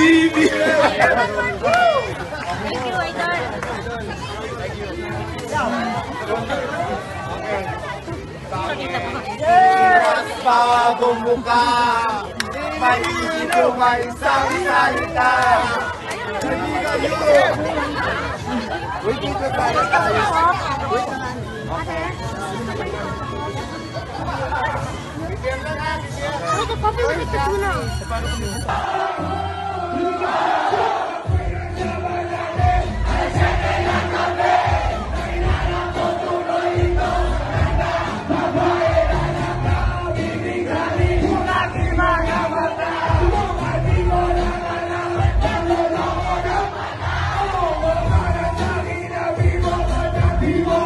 Thank you, Idol. Yes! Bagong mukha! May ito may isang salita! Hindi kayo! Uy, dito tayo tayo. Ay, the puppy with the Viva